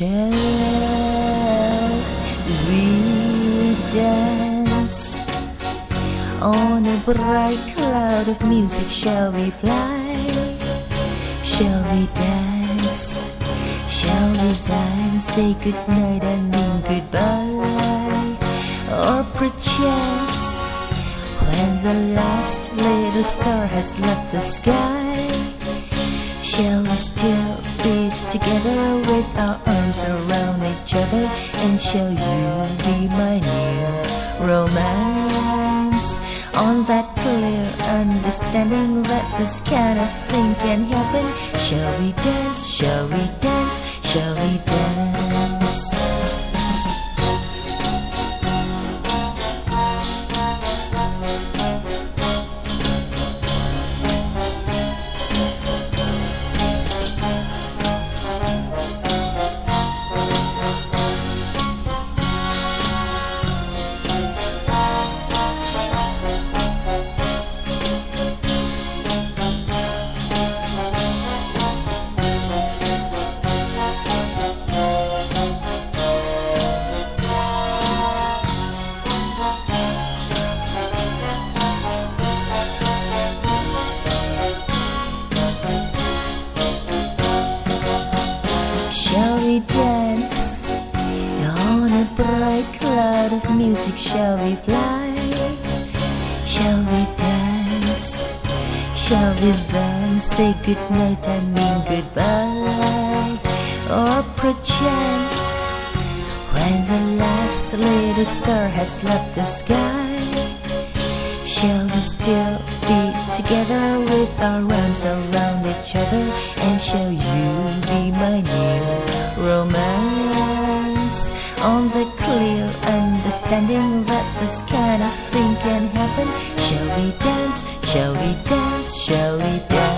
Shall we dance on a bright cloud of music? Shall we fly? Shall we dance? Shall we then say goodnight and mean goodbye? Or perchance, when the last little star has left the sky, shall we still be together with our arms around each other? And shall you be my new romance? On that clear understanding that this kind of thing can happen, shall we dance? Shall we dance? Shall we dance? We dance on a bright cloud of music? Shall we fly? Shall we dance? Shall we then say goodnight and mean goodbye? Or perchance, when the last little star has left the sky, Shall we still be together with our arms around each other? And shall you be my new romance on the clear understanding that this kind of thing can happen. Shall we dance? Shall we dance? Shall we dance?